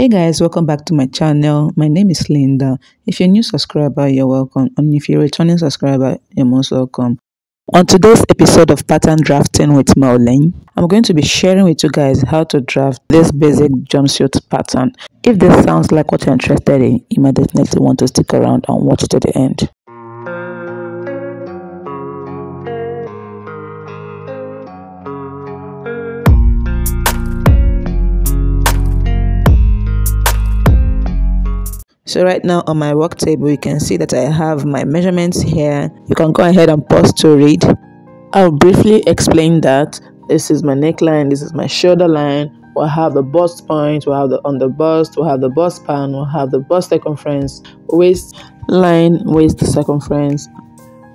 Hey guys, welcome back to my channel. My name is Linda. If you're a new subscriber, you're welcome. And if you're a returning subscriber, you're most welcome. On today's episode of Pattern Drafting with Molyn, I'm going to be sharing with you guys how to draft this basic jumpsuit pattern. If this sounds like what you're interested in, you might definitely want to stick around and watch to the end. So right now on my work table, you can see that I have my measurements here. You can go ahead and pause to read. I'll briefly explain that. This is my neckline, this is my shoulder line. We'll have the bust point, we'll have the on the bust, we'll have the bust span, we'll have the bust circumference, waist line, waist circumference.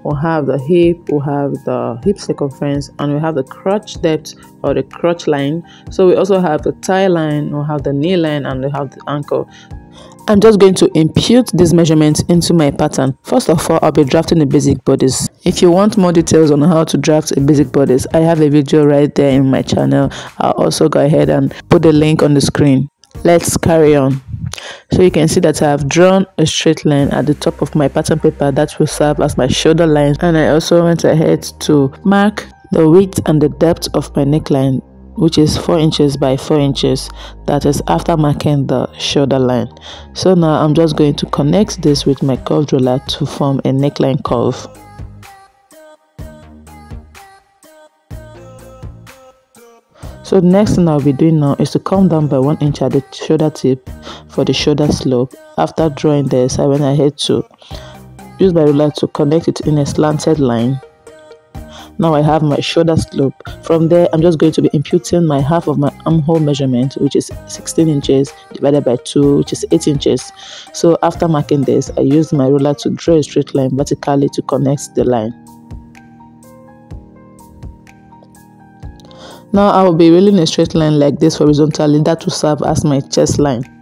We'll have the hip, we'll have the hip circumference, and we have the crotch depth or the crotch line. So we also have the thigh line, we'll have the knee line, and we have the ankle. I'm just going to impute these measurements into my pattern. First of all, I'll be drafting the basic bodice. If you want more details on how to draft a basic bodice, I have a video right there in my channel. I'll also go ahead and put the link on the screen. Let's carry on. So you can see that I have drawn a straight line at the top of my pattern paper that will serve as my shoulder line and I also went ahead to mark the width and the depth of my neckline which is 4 inches by 4 inches that is after marking the shoulder line. So now i'm just going to connect this with my curved ruler to form a neckline curve. So the next thing i'll be doing now is to come down by one inch at the shoulder tip for the shoulder slope. After drawing this i went ahead to use my ruler to connect it in a slanted line now I have my shoulder slope. From there, I'm just going to be imputing my half of my armhole measurement, which is 16 inches divided by 2, which is 8 inches. So after marking this, I use my ruler to draw a straight line vertically to connect the line. Now I will be rolling a straight line like this horizontally that will serve as my chest line.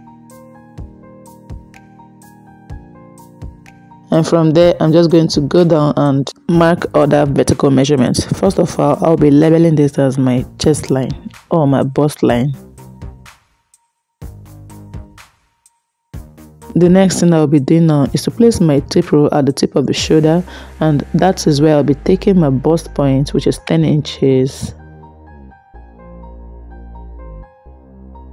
And from there I'm just going to go down and mark other vertical measurements. First of all I'll be labeling this as my chest line or my bust line. The next thing I'll be doing now is to place my tape rule at the tip of the shoulder and that is where I'll be taking my bust point which is 10 inches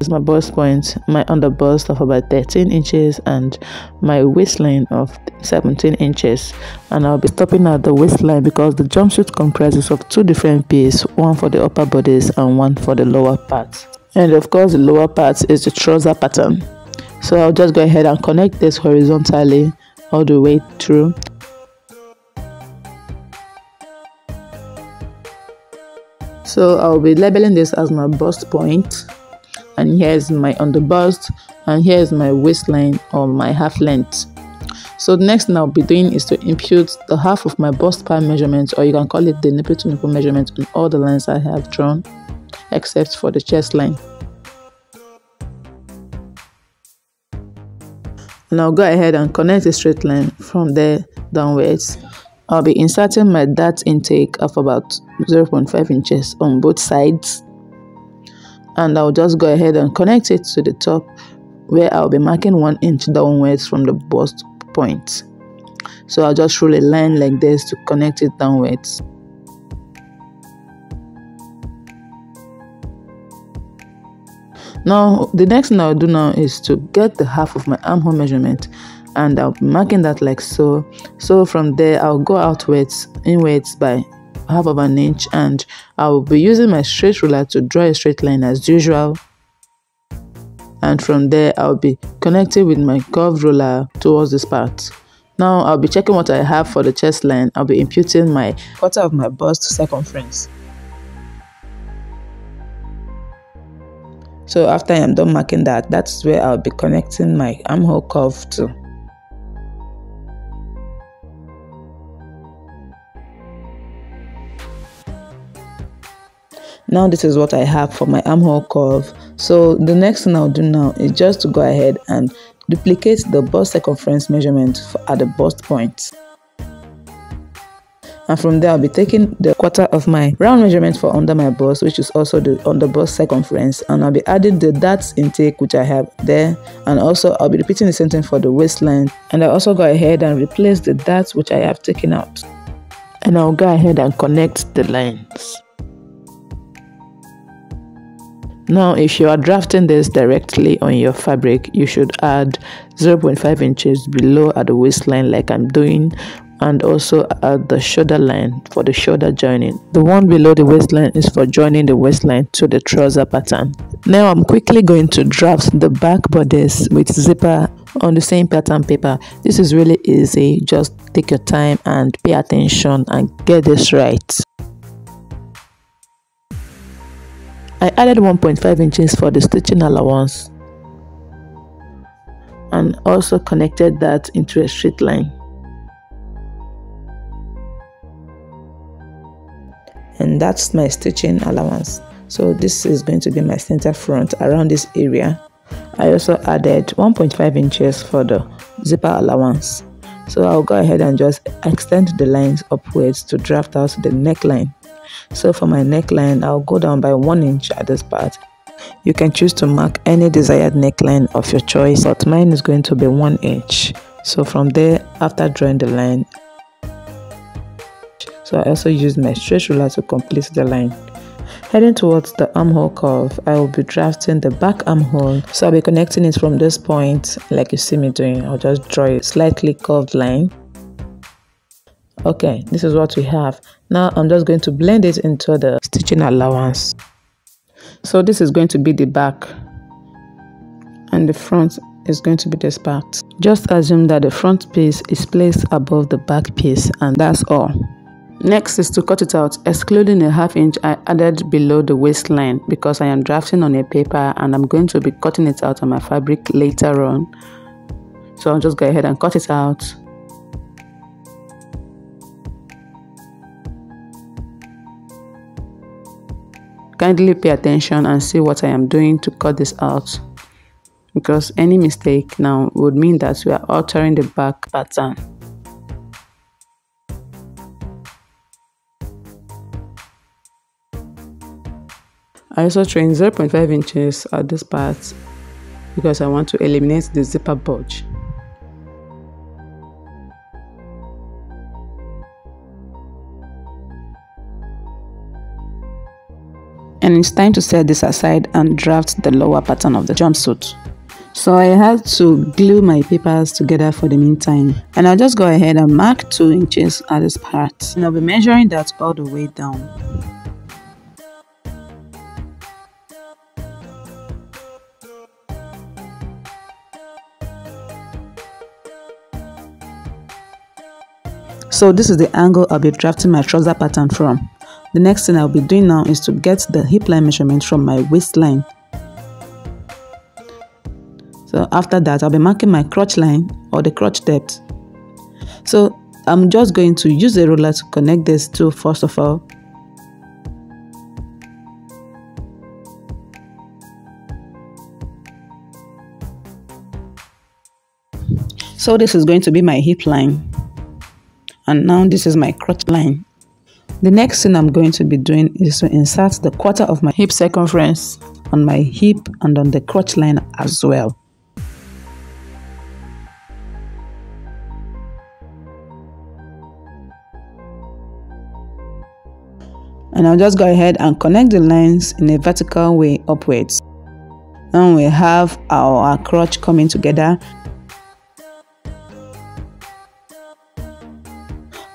is my bust point, my under bust of about 13 inches and my waistline of 17 inches. And I'll be stopping at the waistline because the jumpsuit comprises of two different pieces, one for the upper bodice and one for the lower part. And of course the lower part is the trouser pattern. So I'll just go ahead and connect this horizontally all the way through. So I'll be labeling this as my bust point and here's my underbust and here's my waistline or my half length so the next thing I'll be doing is to impute the half of my bust part measurement or you can call it the nipple to nipple measurement on all the lines I have drawn except for the chest line. And I'll go ahead and connect a straight line from there downwards. I'll be inserting my dart intake of about 0.5 inches on both sides and I'll just go ahead and connect it to the top where I'll be marking one inch downwards from the bust point. So I'll just roll a line like this to connect it downwards. Now the next thing I'll do now is to get the half of my armhole measurement and I'll be marking that like so. So from there I'll go outwards, inwards by half of an inch and I will be using my straight ruler to draw a straight line as usual and from there I'll be connecting with my curved ruler towards this part. Now I'll be checking what I have for the chest line. I'll be imputing my quarter of my bust circumference. So after I am done marking that, that's where I'll be connecting my armhole curve to. Now this is what I have for my armhole curve. So the next thing I'll do now is just to go ahead and duplicate the bust circumference measurement at the bust point. And from there I'll be taking the quarter of my round measurement for under my bust which is also the under bust circumference. And I'll be adding the darts intake which I have there. And also I'll be repeating the same thing for the waistline. And I also go ahead and replace the darts which I have taken out. And I'll go ahead and connect the lines. Now, if you are drafting this directly on your fabric, you should add 0.5 inches below at the waistline like I'm doing and also at the shoulder line for the shoulder joining. The one below the waistline is for joining the waistline to the trouser pattern. Now I'm quickly going to draft the back bodice with zipper on the same pattern paper. This is really easy. Just take your time and pay attention and get this right. I added 1.5 inches for the stitching allowance and also connected that into a straight line. and that's my stitching allowance. So this is going to be my center front around this area. I also added 1.5 inches for the zipper allowance. So I'll go ahead and just extend the lines upwards to draft out the neckline so for my neckline I'll go down by 1 inch at this part you can choose to mark any desired neckline of your choice but mine is going to be 1 inch so from there after drawing the line so I also used my straight ruler to complete the line. Heading towards the armhole curve, I will be drafting the back armhole. So I'll be connecting it from this point like you see me doing. I'll just draw a slightly curved line. Okay, this is what we have. Now I'm just going to blend it into the stitching allowance. So this is going to be the back and the front is going to be this part. Just assume that the front piece is placed above the back piece and that's all. Next is to cut it out, excluding a half inch I added below the waistline because I am drafting on a paper and I'm going to be cutting it out on my fabric later on. So I'll just go ahead and cut it out. Kindly pay attention and see what I am doing to cut this out because any mistake now would mean that we are altering the back pattern. I also trained 0.5 inches at this part because I want to eliminate the zipper bulge. And it's time to set this aside and draft the lower pattern of the jumpsuit. So I had to glue my papers together for the meantime. And I'll just go ahead and mark 2 inches at this part. And I'll be measuring that all the way down. So this is the angle I'll be drafting my trouser pattern from. The next thing I'll be doing now is to get the hip line measurement from my waistline. So after that, I'll be marking my crotch line or the crotch depth. So I'm just going to use a ruler to connect these two first of all. So this is going to be my hip line and now this is my crotch line. The next thing I'm going to be doing is to insert the quarter of my hip circumference on my hip and on the crotch line as well. And I'll just go ahead and connect the lines in a vertical way upwards. Now we have our crotch coming together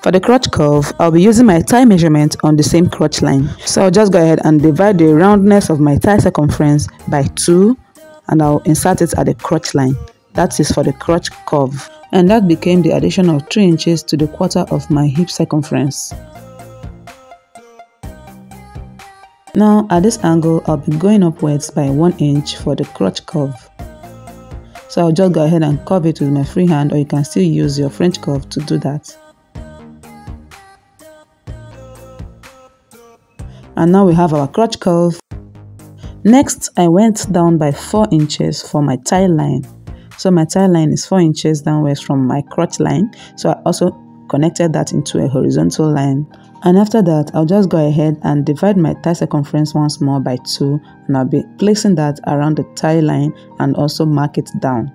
For the crotch curve, I'll be using my thigh measurement on the same crotch line. So I'll just go ahead and divide the roundness of my thigh circumference by 2 and I'll insert it at the crotch line. That is for the crotch curve. And that became the addition of 3 inches to the quarter of my hip circumference. Now at this angle, I'll be going upwards by 1 inch for the crotch curve. So I'll just go ahead and curve it with my free hand or you can still use your French curve to do that. And now we have our crotch curve. Next, I went down by 4 inches for my thigh line. So my thigh line is 4 inches downwards from my crotch line. So I also connected that into a horizontal line. And after that, I'll just go ahead and divide my thigh circumference once more by 2 and I'll be placing that around the thigh line and also mark it down.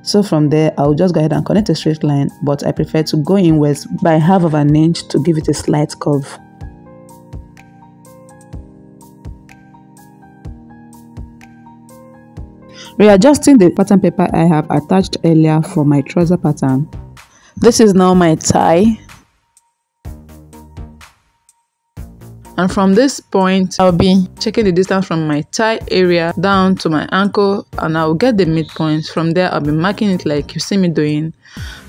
So from there, I'll just go ahead and connect a straight line, but I prefer to go inwards by half of an inch to give it a slight curve. Readjusting the pattern paper I have attached earlier for my trouser pattern. This is now my thigh. And from this point, I'll be checking the distance from my thigh area down to my ankle and I'll get the midpoint. From there, I'll be marking it like you see me doing.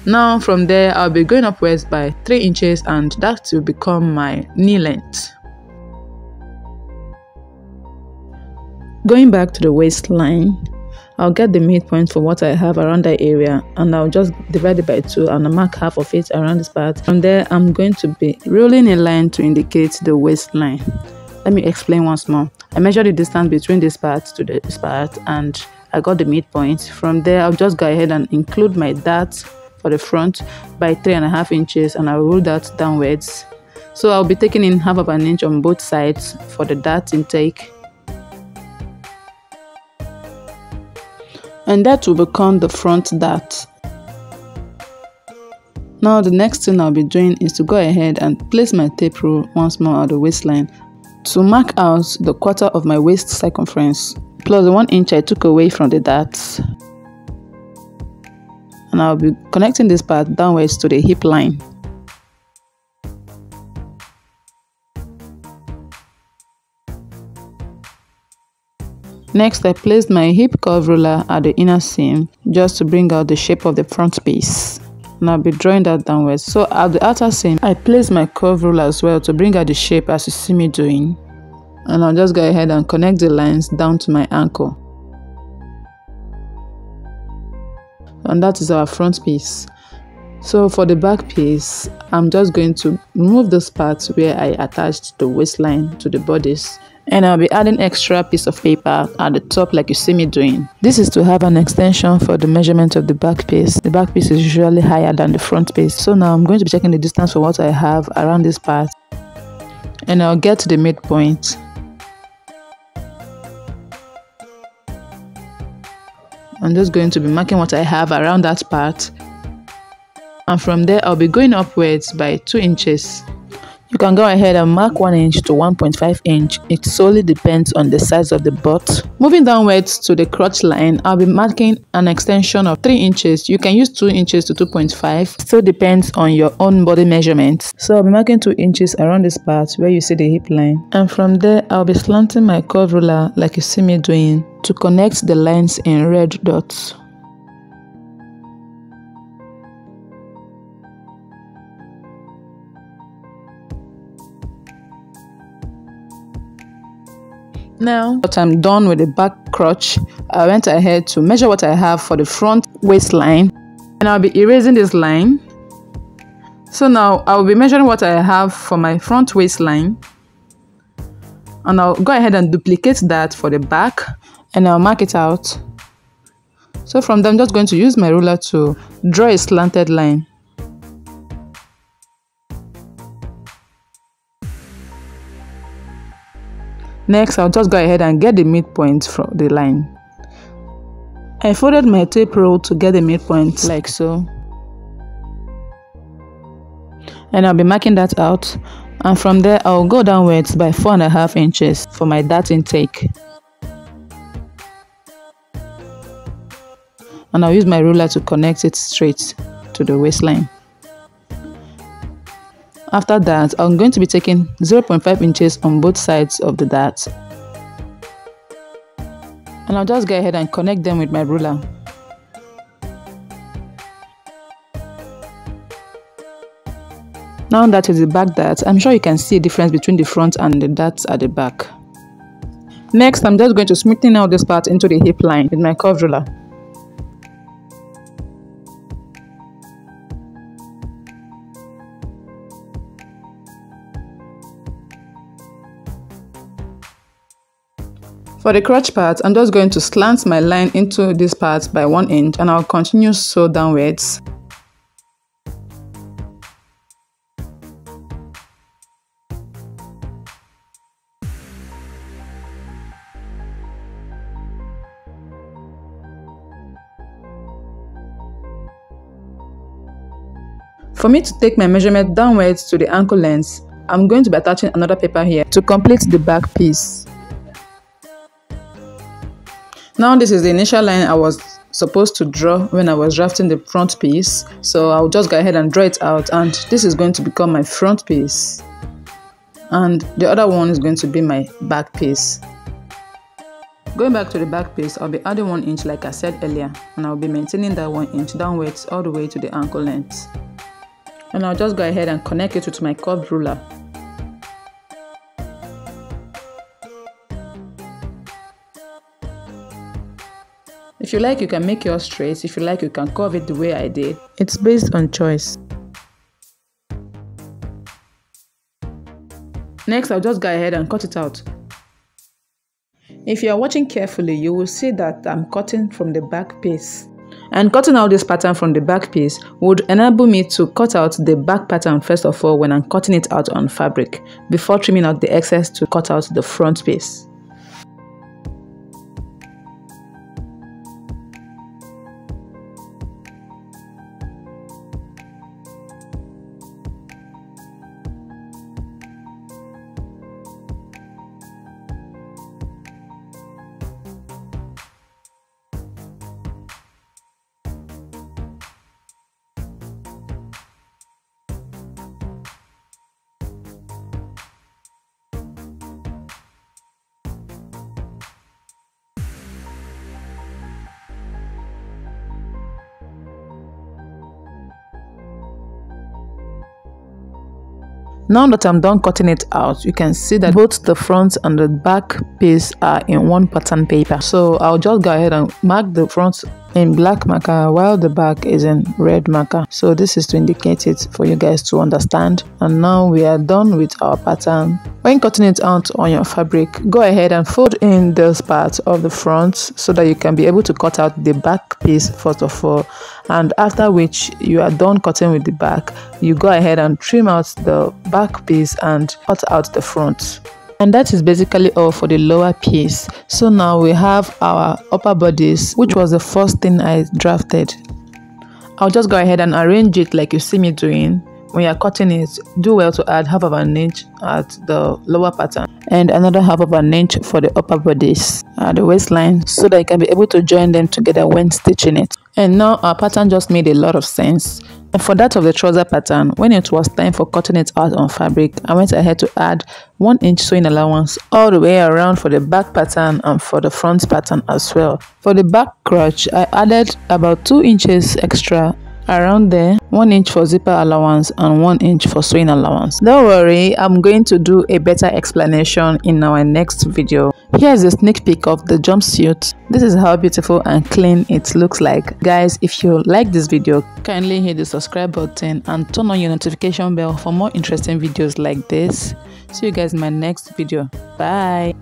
Now, from there, I'll be going upwards by 3 inches and that will become my knee length. Going back to the waistline, I'll get the midpoint for what I have around that area and I'll just divide it by 2 and I'll mark half of it around this part. From there, I'm going to be rolling a line to indicate the waistline. Let me explain once more. I measured the distance between this part to this part and I got the midpoint. From there, I'll just go ahead and include my dart for the front by 3.5 inches and I'll roll that downwards. So I'll be taking in half of an inch on both sides for the dart intake and that will become the front dart. Now the next thing I'll be doing is to go ahead and place my tape rule once more at the waistline to mark out the quarter of my waist circumference plus the 1 inch I took away from the darts. And I'll be connecting this part downwards to the hip line. Next, I placed my hip curve ruler at the inner seam just to bring out the shape of the front piece. And I'll be drawing that downwards. So at the outer seam, I placed my curve ruler as well to bring out the shape as you see me doing. And I'll just go ahead and connect the lines down to my ankle. And that is our front piece. So for the back piece, I'm just going to remove this part where I attached the waistline to the bodice and I'll be adding extra piece of paper at the top like you see me doing. This is to have an extension for the measurement of the back piece. The back piece is usually higher than the front piece. So now I'm going to be checking the distance for what I have around this part and I'll get to the midpoint. I'm just going to be marking what I have around that part and from there I'll be going upwards by 2 inches. You can go ahead and mark 1 inch to 1.5 inch. It solely depends on the size of the butt. Moving downwards to the crotch line, I'll be marking an extension of 3 inches. You can use 2 inches to 2.5. Still depends on your own body measurements. So I'll be marking 2 inches around this part where you see the hip line. And from there, I'll be slanting my curve ruler like you see me doing to connect the lines in red dots. Now that I'm done with the back crotch, I went ahead to measure what I have for the front waistline and I'll be erasing this line. So now I'll be measuring what I have for my front waistline and I'll go ahead and duplicate that for the back and I'll mark it out. So from there I'm just going to use my ruler to draw a slanted line. Next, I'll just go ahead and get the midpoint from the line. I folded my tape roll to get the midpoint like so. And I'll be marking that out. And from there, I'll go downwards by four and a half inches for my dart intake. And I'll use my ruler to connect it straight to the waistline. After that, I'm going to be taking 0.5 inches on both sides of the dart. And I'll just go ahead and connect them with my ruler. Now that is the back dart, I'm sure you can see a difference between the front and the darts at the back. Next, I'm just going to smoothen out this part into the hip line with my curve ruler. For the crotch part, I'm just going to slant my line into this part by one inch and I'll continue sew downwards. For me to take my measurement downwards to the ankle length, I'm going to be attaching another paper here to complete the back piece. Now this is the initial line I was supposed to draw when I was drafting the front piece. So I'll just go ahead and draw it out and this is going to become my front piece. And the other one is going to be my back piece. Going back to the back piece, I'll be adding 1 inch like I said earlier and I'll be maintaining that 1 inch downwards all the way to the ankle length. And I'll just go ahead and connect it with my curved ruler. If you like, you can make yours straight. If you like, you can curve it the way I did. It's based on choice. Next, I'll just go ahead and cut it out. If you are watching carefully, you will see that I'm cutting from the back piece. And cutting out this pattern from the back piece would enable me to cut out the back pattern first of all when I'm cutting it out on fabric, before trimming out the excess to cut out the front piece. Now that I'm done cutting it out, you can see that both the front and the back piece are in one pattern paper. So I'll just go ahead and mark the front in black marker while the back is in red marker. So this is to indicate it for you guys to understand. And now we are done with our pattern. When cutting it out on your fabric go ahead and fold in this part of the front so that you can be able to cut out the back piece first of all. And after which you are done cutting with the back you go ahead and trim out the back piece and cut out the front and that is basically all for the lower piece. So now we have our upper bodice which was the first thing i drafted. I'll just go ahead and arrange it like you see me doing when you're cutting it do well to add half of an inch at the lower pattern and another half of an inch for the upper bodice at the waistline so that you can be able to join them together when stitching it and now our pattern just made a lot of sense and for that of the trouser pattern, when it was time for cutting it out on fabric, I went ahead to add 1 inch sewing allowance all the way around for the back pattern and for the front pattern as well. For the back crotch, I added about 2 inches extra around there 1 inch for zipper allowance and 1 inch for sewing allowance. Don't worry i'm going to do a better explanation in our next video. Here's a sneak peek of the jumpsuit. This is how beautiful and clean it looks like. Guys if you like this video kindly hit the subscribe button and turn on your notification bell for more interesting videos like this. See you guys in my next video. Bye